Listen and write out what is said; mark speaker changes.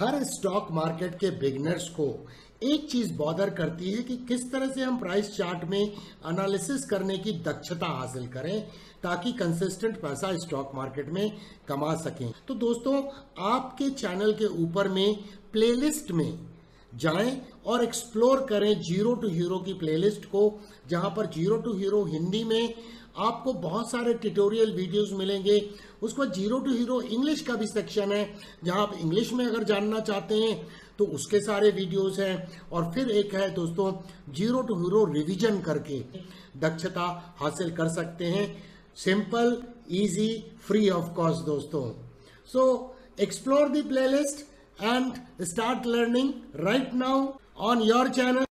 Speaker 1: हर stock market के beginners को एक चीज़ बॉदर करती है कि किस तरह से हम प्राइस चार्ट में एनालिसिस करने की दक्षता हासिल करें ताकि कंसिस्टेंट पैसा स्टॉक मार्केट में कमा सकें। तो दोस्तों, आपके चैनल के ऊपर में प्लेलिस्ट में जाएँ और एक्सप्लोर करें ज़ीरो टू हीरो की प्लेलिस्ट को, जहाँ पर ज़ीरो टू हीरो हिंदी में आपको बहुत सारे ट्यूटोरियल वीडियोस मिलेंगे। उसके ज़ीरो टू हीरो इंग्लिश का भी सेक्शन है, जहाँ आप इंग्लिश में अगर जानना चाहते हैं तो उसके सारे वीडियोस हैं। और फिर एक है दोस्तों ज़ीरो टू हीरो रिविजन करके दक्षता हासिल कर सकते हैं। Simple easy free of cost दोस्तों। So explore the playlist and start learning right now on your channel